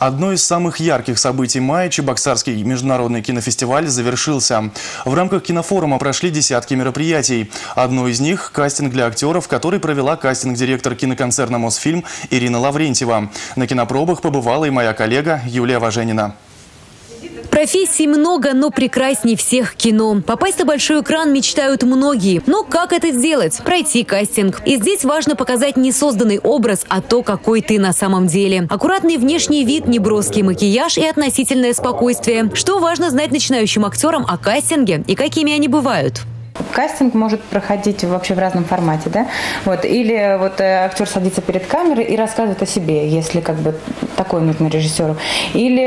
Одно из самых ярких событий мая Чебоксарский международный кинофестиваль завершился. В рамках кинофорума прошли десятки мероприятий. Одно из них – кастинг для актеров, который провела кастинг-директор киноконцерна «Мосфильм» Ирина Лаврентьева. На кинопробах побывала и моя коллега Юлия Важенина. Профессий много, но прекрасней всех кино. Попасть на большой экран мечтают многие. Но как это сделать? Пройти кастинг. И здесь важно показать не созданный образ, а то, какой ты на самом деле. Аккуратный внешний вид, неброский макияж и относительное спокойствие. Что важно знать начинающим актерам о кастинге и какими они бывают? Кастинг может проходить вообще в разном формате, да, вот, или вот э, актер садится перед камерой и рассказывает о себе, если как бы такой нужно режиссеру, или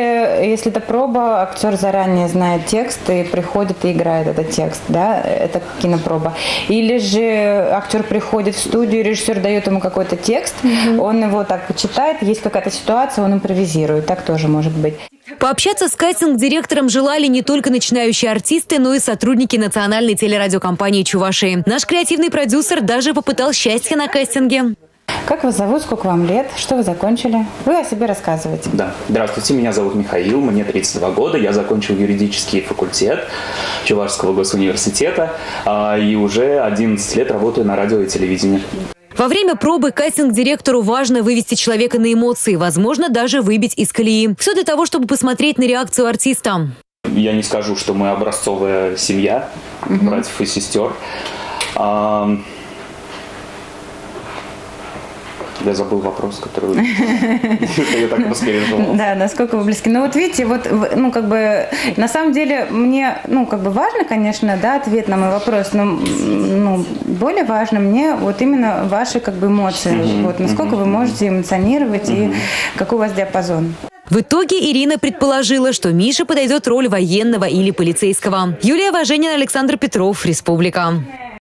если это проба, актер заранее знает текст и приходит и играет этот текст, да, это кинопроба, или же актер приходит в студию, режиссер дает ему какой-то текст, mm-hmm. он его так почитает, есть какая-то ситуация, он импровизирует, так тоже может быть. Пообщаться с кастинг-директором желали не только начинающие артисты, но и сотрудники национальной телерадиокомпании Чувашии. Наш креативный продюсер даже попытал счастье на кастинге. Как вас зовут, сколько вам лет, что вы закончили? Вы о себе рассказываете. Да. Здравствуйте, меня зовут Михаил, мне 32 года, я закончил юридический факультет Чувашского госуниверситета а, и уже 11 лет работаю на радио и телевидении. Во время пробы кастинг-директору важно вывести человека на эмоции, возможно, даже выбить из колеи. Все для того, чтобы посмотреть на реакцию артиста. Я не скажу, что мы образцовая семья, угу. братьев и сестер. Я забыл вопрос, который я так распереживал. Да, насколько вы близки. Ну вот видите, вот, ну как бы, на самом деле мне, ну как бы важно, конечно, да, ответ на мой вопрос, но ну, более важно мне вот именно ваши как бы эмоции, вот насколько вы можете эмоционировать и какой у вас диапазон. В итоге Ирина предположила, что Миша подойдет роль военного или полицейского. Юлия Важенина, Александр Петров, Республика.